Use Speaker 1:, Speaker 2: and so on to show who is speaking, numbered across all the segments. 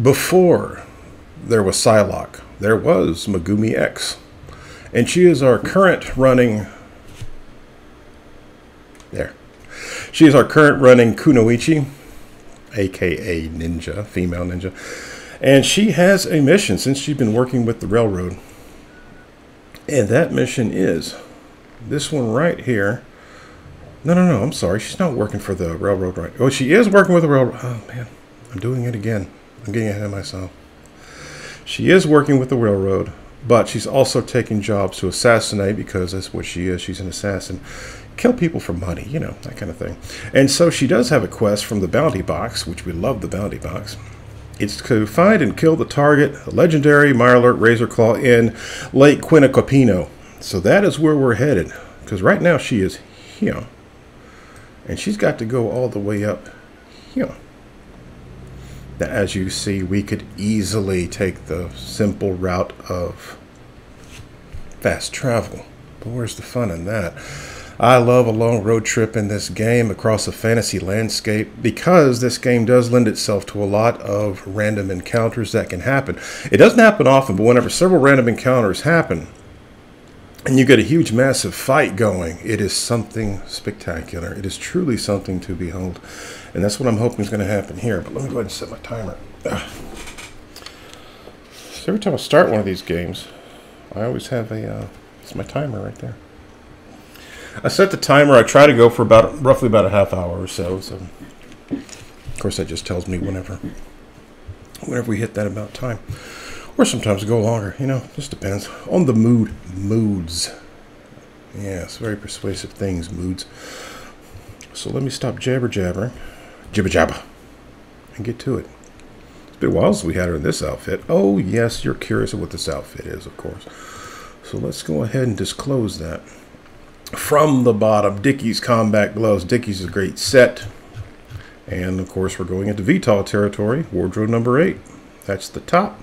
Speaker 1: before there was Psylocke, there was Megumi X. And she is our current running. There. She is our current running Kunoichi, aka Ninja, female ninja. And she has a mission since she's been working with the railroad. And that mission is this one right here. No, no, no, I'm sorry. She's not working for the railroad right. Oh, she is working with the railroad. Oh, man. I'm doing it again. I'm getting ahead of myself. She is working with the railroad, but she's also taking jobs to assassinate because that's what she is. She's an assassin. Kill people for money, you know, that kind of thing. And so she does have a quest from the bounty box, which we love the bounty box. It's to find and kill the target, a legendary Mirelurk Razor Claw in Lake Quinacopino. So that is where we're headed. Because right now she is here. And she's got to go all the way up here. Now, as you see, we could easily take the simple route of fast travel. But where's the fun in that? I love a long road trip in this game across a fantasy landscape because this game does lend itself to a lot of random encounters that can happen. It doesn't happen often, but whenever several random encounters happen, and you get a huge, massive fight going, it is something spectacular. It is truly something to behold. And that's what I'm hoping is going to happen here. But let me go ahead and set my timer. Ugh. So every time I start one of these games, I always have a, uh, it's my timer right there. I set the timer. I try to go for about roughly about a half hour or so. So, of course, that just tells me whenever, whenever we hit that about time, or sometimes go longer. You know, just depends on the mood. Moods. Yes, very persuasive things. Moods. So let me stop jabber jabbering, jibber jabber, and get to it. It's been a while since we had her in this outfit. Oh yes, you're curious of what this outfit is, of course. So let's go ahead and disclose that from the bottom, Dickies Combat Gloves. Dickies is a great set. And of course, we're going into VTAW territory, wardrobe number eight. That's the top,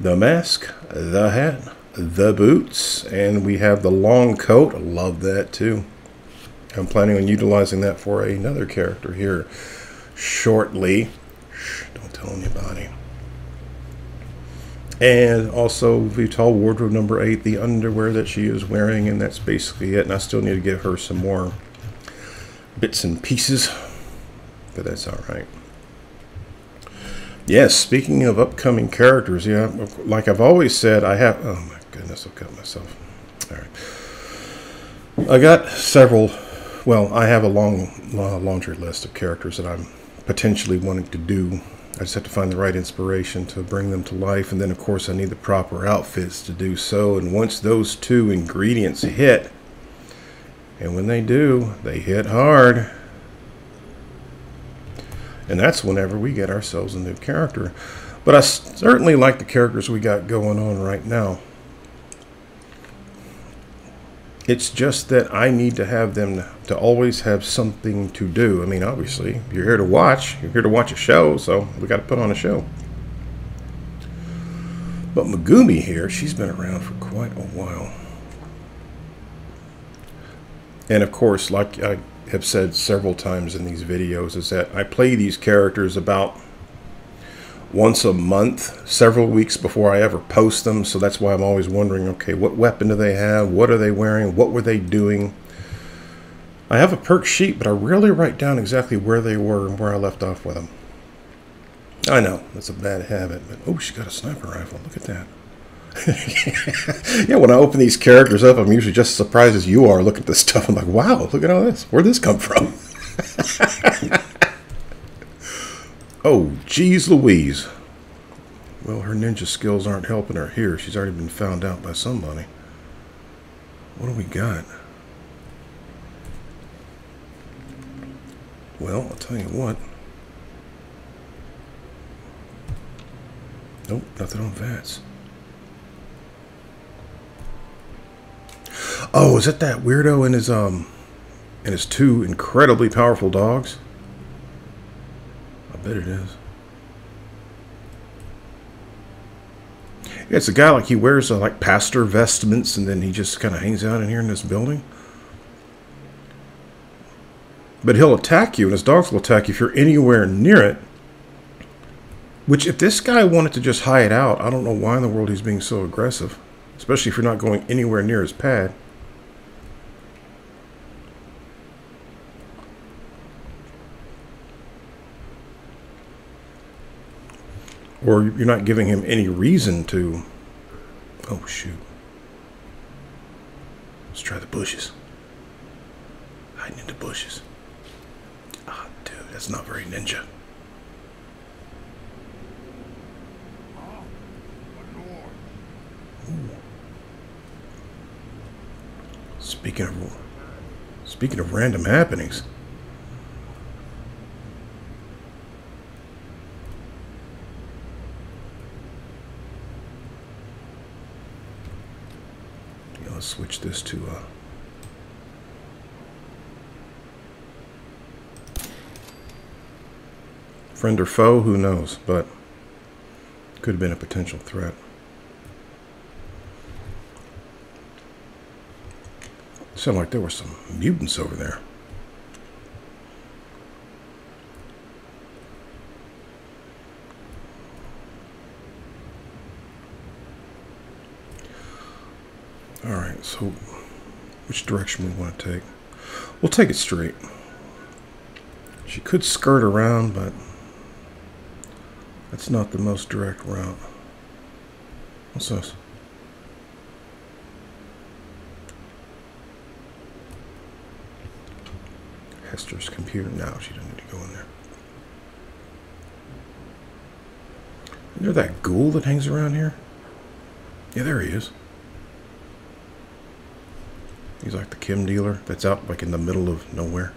Speaker 1: the mask, the hat, the boots, and we have the long coat. Love that too. I'm planning on utilizing that for another character here shortly. Shh, don't tell anybody. And also VTAW wardrobe number eight, the underwear that she is wearing, and that's basically it. And I still need to give her some more bits and pieces, but that's all right. Yes, speaking of upcoming characters, yeah, like I've always said, I have. Oh my goodness, I've got myself. All right, I got several. Well, I have a long laundry list of characters that I'm potentially wanting to do I just have to find the right inspiration to bring them to life. And then, of course, I need the proper outfits to do so. And once those two ingredients hit, and when they do, they hit hard. And that's whenever we get ourselves a new character. But I certainly like the characters we got going on right now. It's just that I need to have them to always have something to do. I mean, obviously, you're here to watch. You're here to watch a show, so we got to put on a show. But Megumi here, she's been around for quite a while. And of course, like I have said several times in these videos, is that I play these characters about once a month, several weeks before I ever post them. So that's why I'm always wondering, okay, what weapon do they have? What are they wearing? What were they doing? I have a perk sheet, but I rarely write down exactly where they were and where I left off with them. I know, that's a bad habit, but oh, she got a sniper rifle. Look at that. yeah, when I open these characters up, I'm usually just as surprised as you are looking at this stuff. I'm like, wow, look at all this. Where'd this come from? Oh, geez Louise. Well, her ninja skills aren't helping her here. She's already been found out by somebody. What do we got? Well, I'll tell you what. Nope, nothing on VATS. Oh, is that that weirdo and his um and his two incredibly powerful dogs? I bet it is. Yeah, it's a guy like he wears uh, like pastor vestments and then he just kind of hangs out in here in this building. But he'll attack you and his dogs will attack you if you're anywhere near it. Which, if this guy wanted to just hide out, I don't know why in the world he's being so aggressive. Especially if you're not going anywhere near his pad. Or you're not giving him any reason to... Oh, shoot. Let's try the bushes. Hiding in the bushes. Ah, oh, dude, that's not very ninja. Speaking of speaking of random happenings. Yeah, let's switch this to uh Friend or foe, who knows, but could have been a potential threat. Sounded like there were some mutants over there. Alright, so which direction we want to take? We'll take it straight. She could skirt around, but that's not the most direct route. What's this? Hester's computer. now. she doesn't need to go in there. Is there that ghoul that hangs around here? Yeah, there he is. He's like the chem dealer that's out like in the middle of nowhere.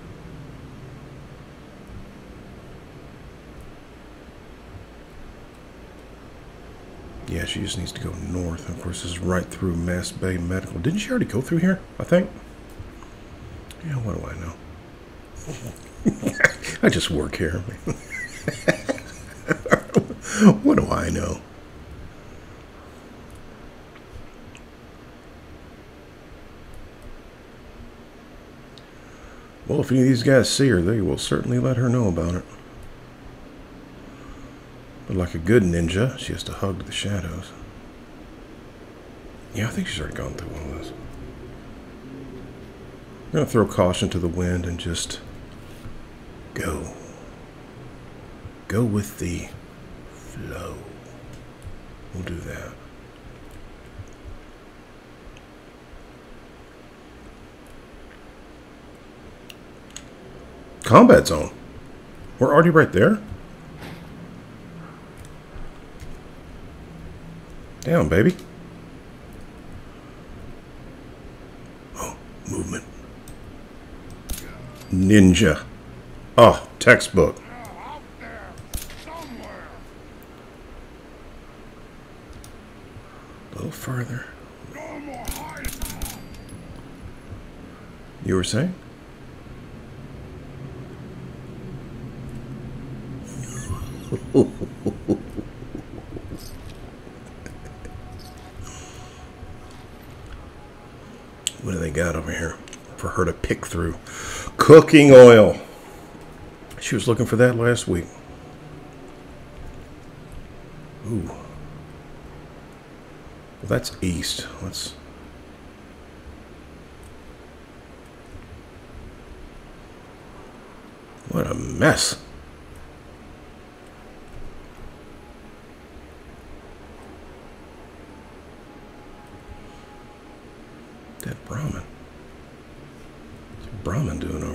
Speaker 1: Yeah, she just needs to go north. Of course, this is right through Mass Bay Medical. Didn't she already go through here? I think. Yeah, what do I know? I just work here. what do I know? Well, if any of these guys see her, they will certainly let her know about it. But like a good ninja, she has to hug the shadows. Yeah, I think she's already gone through one of those. I'm going to throw caution to the wind and just go. Go with the flow. We'll do that. Combat zone. We're already right there. Down, baby. Oh, movement. Ninja. Oh, textbook. A little further. You were saying? what do they got over here for her to pick through? Cooking oil. She was looking for that last week. Ooh. Well, that's east. Let's... What a mess. That Brahmin. What's Brahmin doing over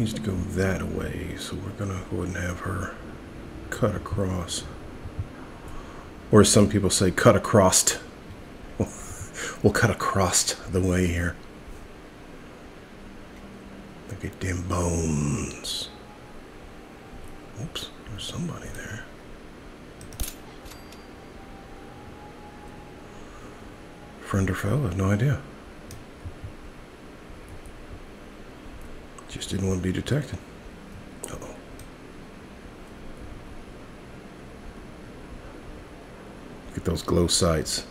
Speaker 1: needs to go that way, so we're going to go ahead and have her cut across. Or some people say cut across. we'll cut across the way here. Look at them bones. Oops, there's somebody there. Friend or foe? I have no idea. Didn't want to be detected. Uh oh Look at those glow sights.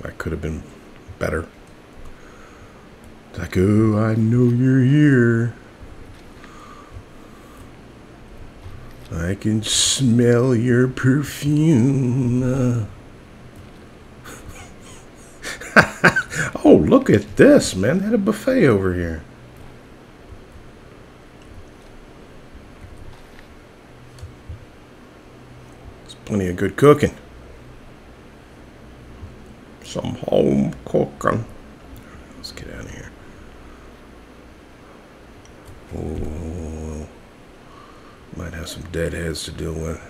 Speaker 1: That could have been better. like, oh, I know you're here. I can smell your perfume. oh, look at this, man. They had a buffet over here. There's plenty of good cooking. Some home cooking. Let's get out of here. Oh, might have some deadheads to deal with.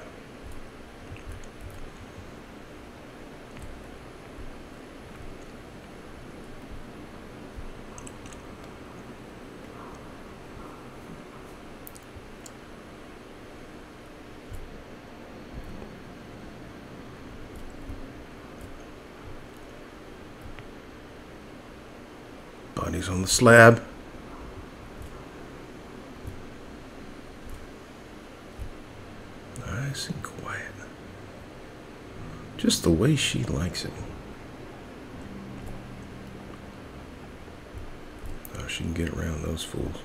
Speaker 1: Bodies on the slab. Nice and quiet. Just the way she likes it. Oh, she can get around those fools.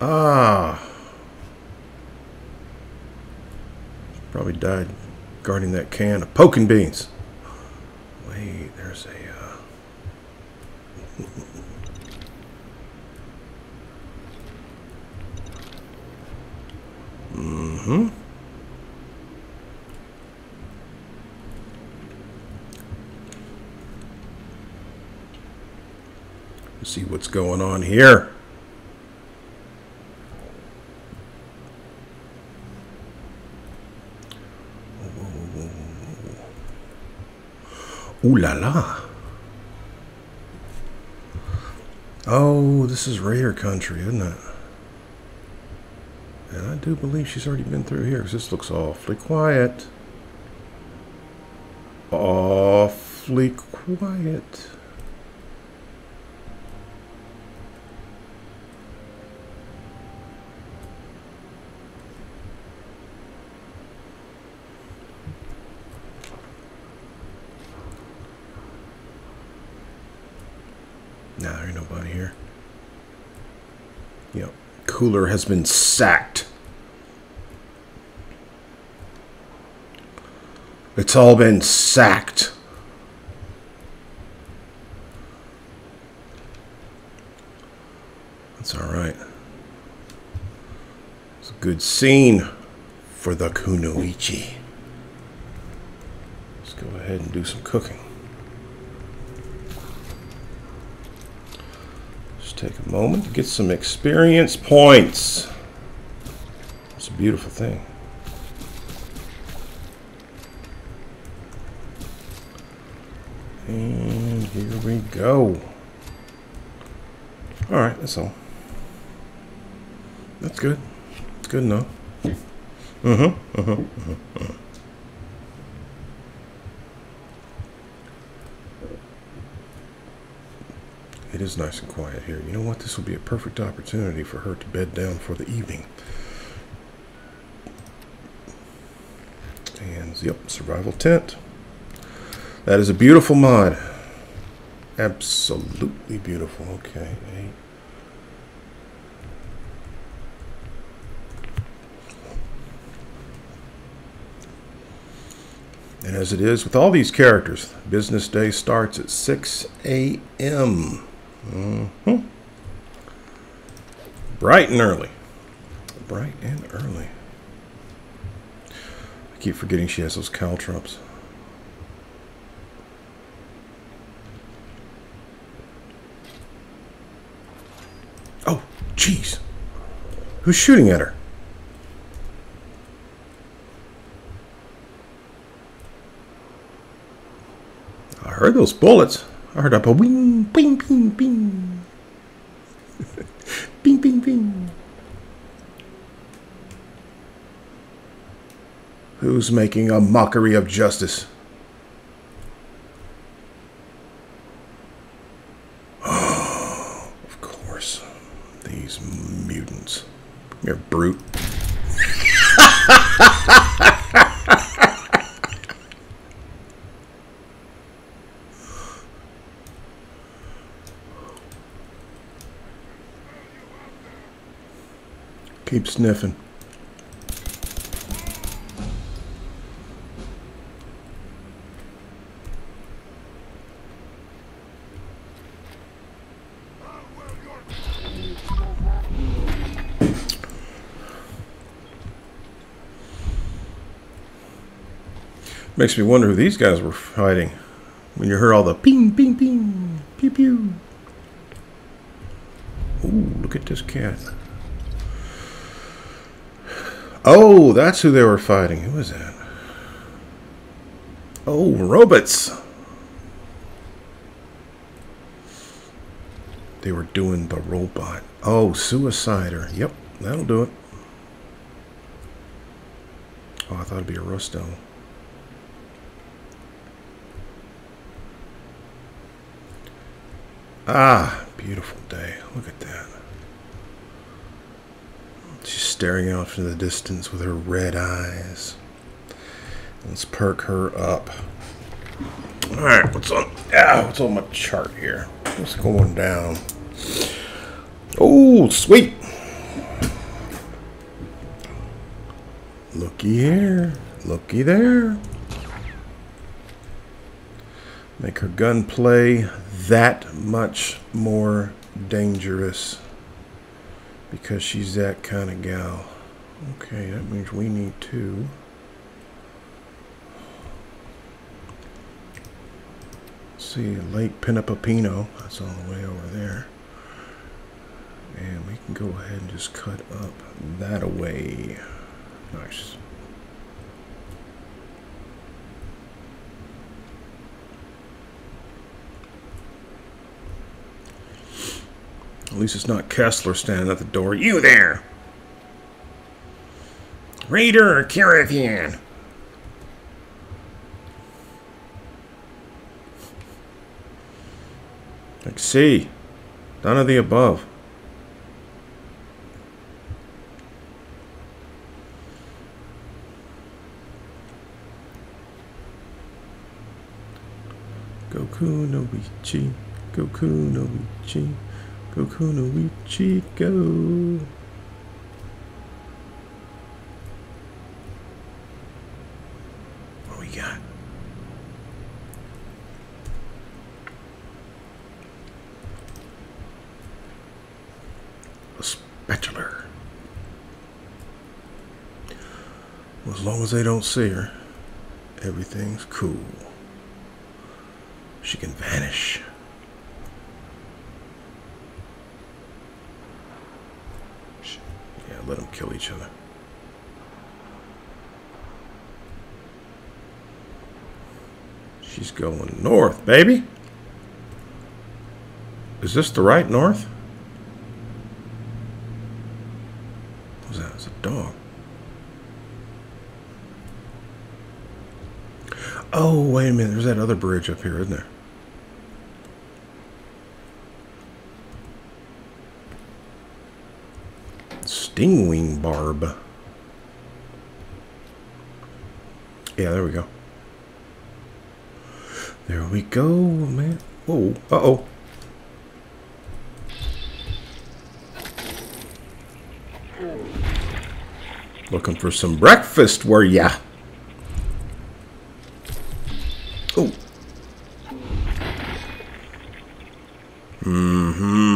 Speaker 1: Ah. Probably died guarding that can of poking beans. Wait, there's a. Uh... mm-hmm. See what's going on here. Ooh la la. Oh, this is rare country, isn't it? And I do believe she's already been through here because this looks awfully quiet. Awfully quiet. Nah, there ain't nobody here. Yep. Cooler has been sacked. It's all been sacked. That's all right. It's a good scene for the Kunoichi. Let's go ahead and do some cooking. Just take a moment to get some experience points. It's a beautiful thing. And here we go. All right, that's all. That's good. Good enough. Mm-hmm. Uh-huh. Uh-huh. It is nice and quiet here. You know what? This will be a perfect opportunity for her to bed down for the evening. And yep, survival tent. That is a beautiful mod. Absolutely beautiful. Okay. And as it is with all these characters, business day starts at 6 a.m. Mm-hmm. Bright and early. Bright and early. I keep forgetting she has those caltrops. Oh, jeez. Who's shooting at her? I heard those bullets. I heard up a wing, ping, ping, ping. ping, ping, bing. Who's making a mockery of justice? Oh, of course. These mutants. You're brute. Keep sniffing. Makes me wonder who these guys were fighting. When you heard all the ping, ping, ping, pew, pew. Ooh, look at this cat. Oh, that's who they were fighting. Who was that? Oh, robots. They were doing the robot. Oh, Suicider. Yep, that'll do it. Oh, I thought it'd be a Rusto. Ah, beautiful day. Look at that. She's staring off into the distance with her red eyes. Let's perk her up. Alright, what's on ah, what's on my chart here? What's going down? Oh, sweet. Looky here. Looky there. Make her gun play that much more dangerous because she's that kind of gal. Okay, that means we need to. See, Lake Pinapapino, that's all the way over there. And we can go ahead and just cut up that away. Nice. At least it's not Kessler standing at the door. You there! Raider Carathian! Like C. None of the above. Goku no Ichi, Goku no Ichi. Goku no. What we got? A spatula. Well, as long as they don't see her, everything's cool. She can vanish. Let them kill each other. She's going north, baby. Is this the right north? What's that? It's a dog. Oh, wait a minute. There's that other bridge up here, isn't there? Stingwing barb. Yeah, there we go. There we go, man. Oh, uh-oh. Looking for some breakfast, were ya? Oh. Mm-hmm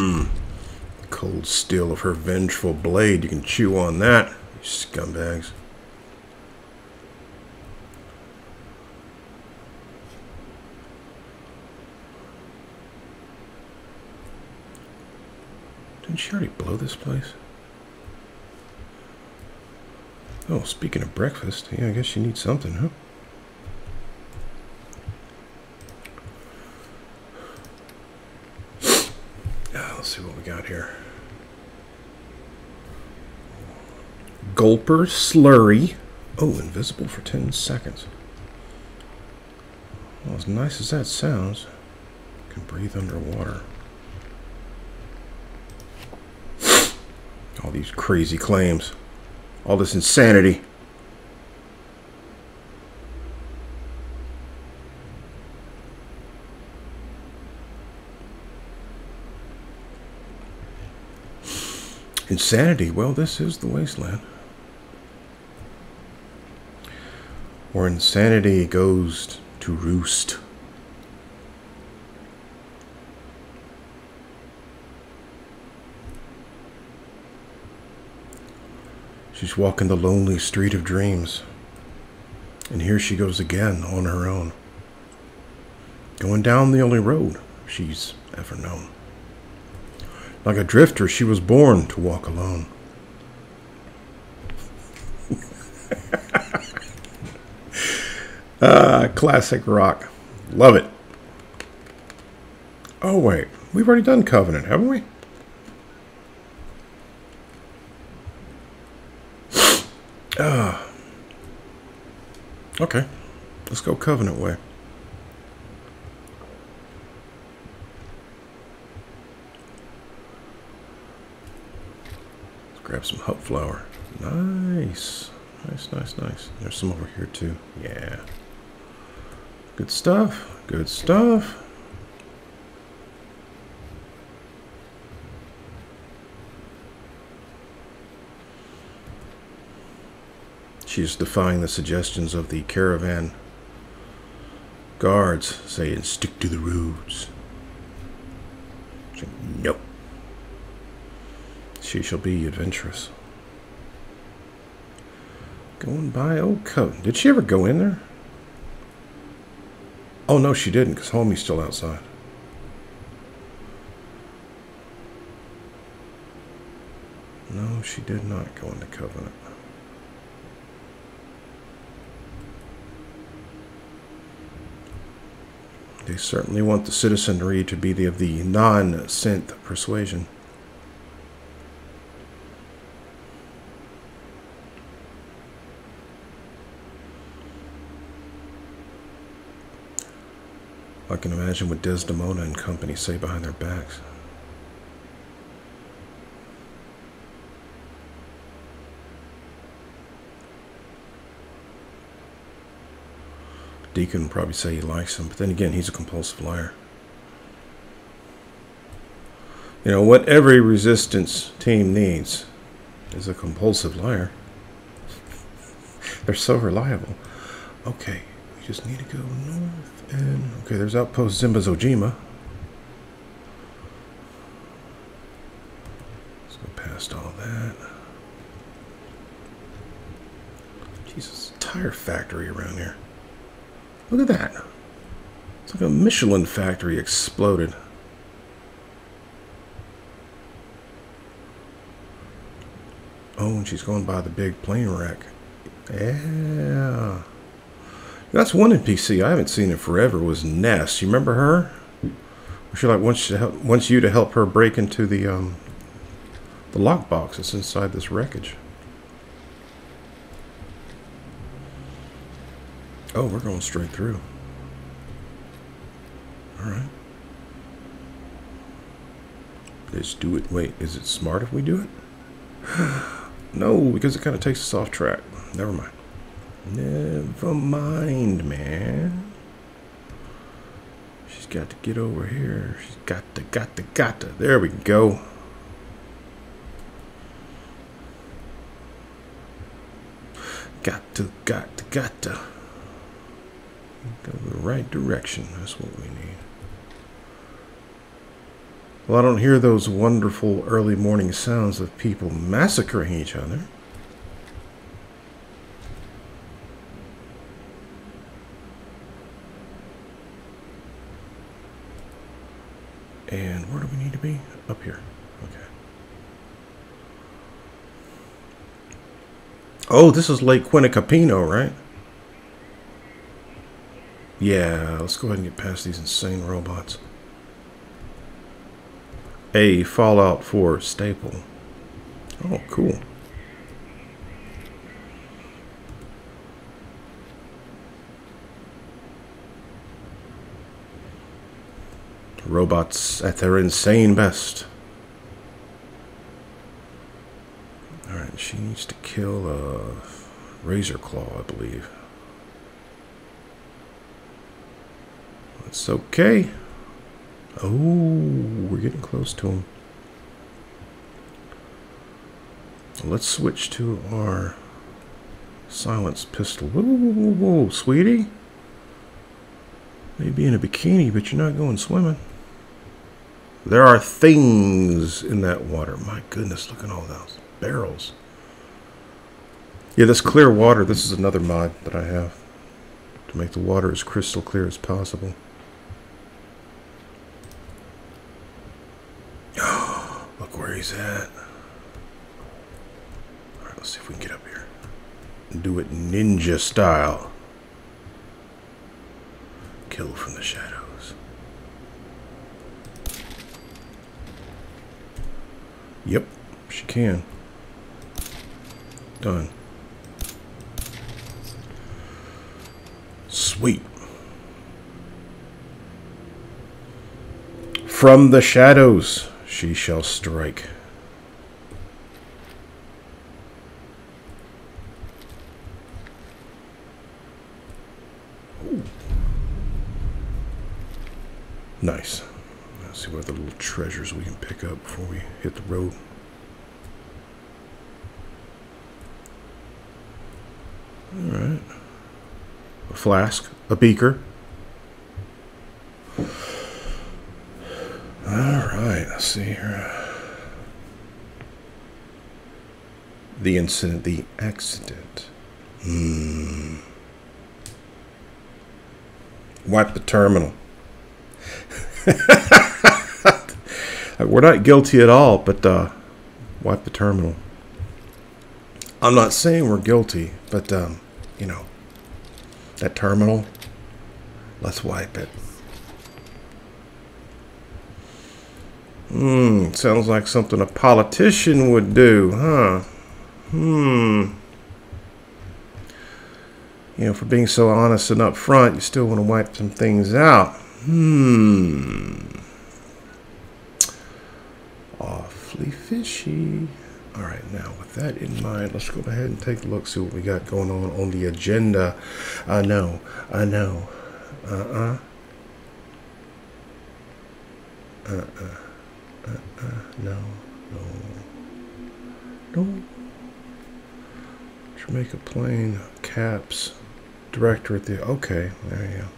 Speaker 1: cold steel of her vengeful blade. You can chew on that, you scumbags. Didn't she already blow this place? Oh, speaking of breakfast, yeah, I guess you need something, huh? Ah, let's see what we got here. Gulper Slurry. Oh, invisible for 10 seconds. Well, as nice as that sounds, can breathe underwater. All these crazy claims. All this insanity. Insanity. Well, this is the wasteland. Where insanity goes to roost. She's walking the lonely street of dreams. And here she goes again on her own. Going down the only road she's ever known. Like a drifter, she was born to walk alone. Ah, classic rock. Love it. Oh, wait. We've already done Covenant, haven't we? Ah. Okay. Let's go Covenant way. Let's Grab some hop flower. Nice. Nice, nice, nice. There's some over here too. Yeah. Good stuff. Good stuff. She's defying the suggestions of the caravan guards, saying, stick to the roads. Nope. She shall be adventurous. Going by Old Coat. Did she ever go in there? Oh, no, she didn't, because Homie's still outside. No, she did not go into Covenant. They certainly want the citizenry to be the, of the non-synth persuasion. I can imagine what Desdemona and company say behind their backs. Deacon would probably say he likes him, but then again, he's a compulsive liar. You know, what every resistance team needs is a compulsive liar. They're so reliable. Okay, just need to go north. And, okay, there's Outpost Zimbazojima. Let's go past all that. Jesus, tire factory around here. Look at that. It's like a Michelin factory exploded. Oh, and she's going by the big plane wreck. Yeah. That's one NPC I haven't seen in forever was Ness. You remember her? She like wants to help, wants you to help her break into the um, the lockbox that's inside this wreckage. Oh, we're going straight through. All right. Let's do it. Wait, is it smart if we do it? no, because it kind of takes us off track. Never mind. Never mind, man. She's got to get over here. She's got to, got to, got to. There we go. Got to, got to, got to. Go the right direction. That's what we need. Well, I don't hear those wonderful early morning sounds of people massacring each other. And where do we need to be? Up here. Okay. Oh, this is Lake Quinacapino, right? Yeah, let's go ahead and get past these insane robots. A Fallout 4 staple. Oh, cool. Robots at their insane best. Alright, she needs to kill a Razor Claw, I believe. That's okay. Oh, we're getting close to him. Let's switch to our silence pistol. Whoa, whoa, whoa, whoa, sweetie. Maybe in a bikini, but you're not going swimming. There are things in that water. My goodness, look at all those barrels. Yeah, this clear water, this is another mod that I have to make the water as crystal clear as possible. look where he's at. All right, let's see if we can get up here do it ninja style. Kill from the shadows. Yep, she can. Done. Sweet. From the shadows she shall strike. Nice. Let's see what other little treasures we can pick up before we hit the road. All right. A flask, a beaker. All right, let's see here. The incident, the accident. Hmm. Wipe the terminal. We're not guilty at all, but uh, wipe the terminal. I'm not saying we're guilty, but, um, you know, that terminal, let's wipe it. Hmm, sounds like something a politician would do, huh? Hmm. You know, for being so honest and upfront, you still want to wipe some things out. Hmm. Awfully fishy. All right, now with that in mind, let's go ahead and take a look, see what we got going on on the agenda. I know, I know. Uh-uh. Uh-uh. Uh-uh. No, no. No. Jamaica Plain, caps, director at the, okay, there you go.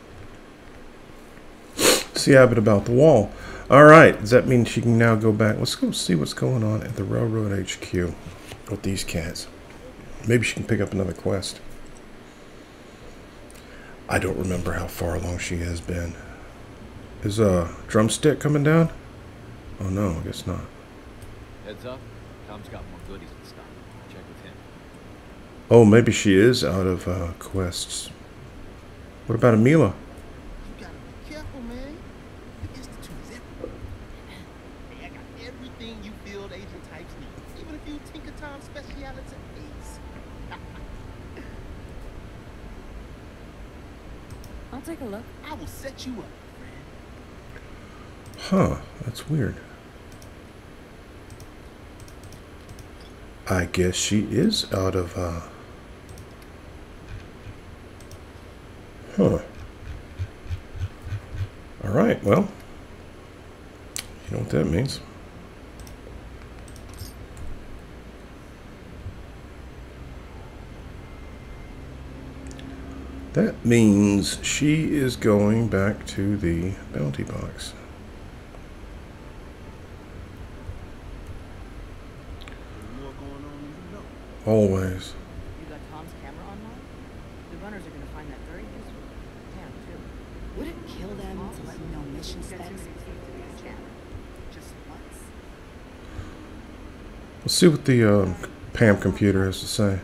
Speaker 1: See Abbott about the wall. All right. Does that mean she can now go back? Let's go see what's going on at the Railroad HQ with these cats. Maybe she can pick up another quest. I don't remember how far along she has been. Is a drumstick coming down? Oh no, I guess not.
Speaker 2: Heads up, Tom's got more goodies in stock. Check with him.
Speaker 1: Oh, maybe she is out of uh, quests. What about Amila?
Speaker 3: You gotta be careful, man. The Institute is everywhere. Hey, I got everything you field agent types need. Even a few Tinker Tom speciality aids.
Speaker 4: I'll take a look.
Speaker 3: You up.
Speaker 1: Huh, that's weird. I guess she is out of, uh... Huh. Alright, well. You know what that means. That means she is going back to the bounty box.
Speaker 3: There's more going on than you know.
Speaker 1: Always.
Speaker 4: You got Tom's camera online? The runners are gonna find that very useful. Cam, too.
Speaker 5: Would it kill them to let me know mission specs?
Speaker 3: Just once.
Speaker 1: Let's see what the um, Pam computer has to say.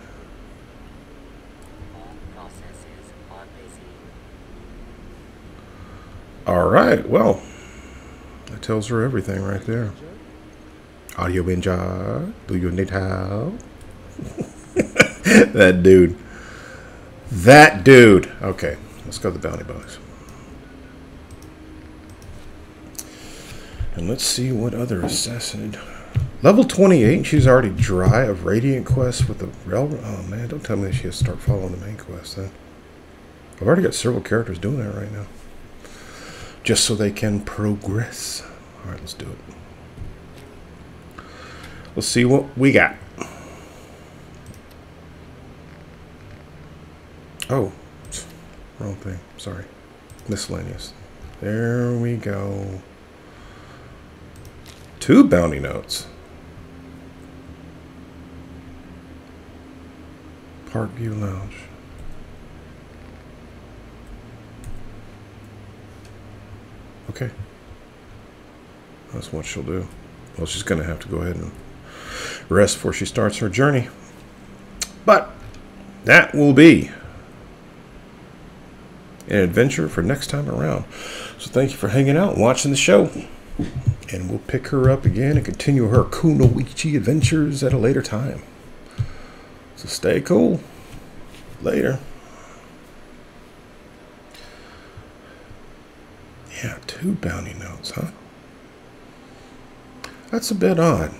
Speaker 6: All processes are busy.
Speaker 1: All right, well, that tells her everything right there. Audio ninja, do you need help? that dude. That dude. Okay, let's go to the bounty box. And let's see what other assassin. Level 28, she's already dry of Radiant Quest with the railroad. Oh man, don't tell me that she has to start following the main quest then. I've already got several characters doing that right now just so they can progress. All right, let's do it. Let's see what we got. Oh, wrong thing. Sorry. Miscellaneous. There we go. Two bounty notes. Parkview Lounge. Okay. That's what she'll do. Well, she's going to have to go ahead and rest before she starts her journey. But that will be an adventure for next time around. So thank you for hanging out and watching the show. And we'll pick her up again and continue her Kunoichi adventures at a later time. So stay cool. Later. Yeah, two bounty notes, huh? That's a bit odd.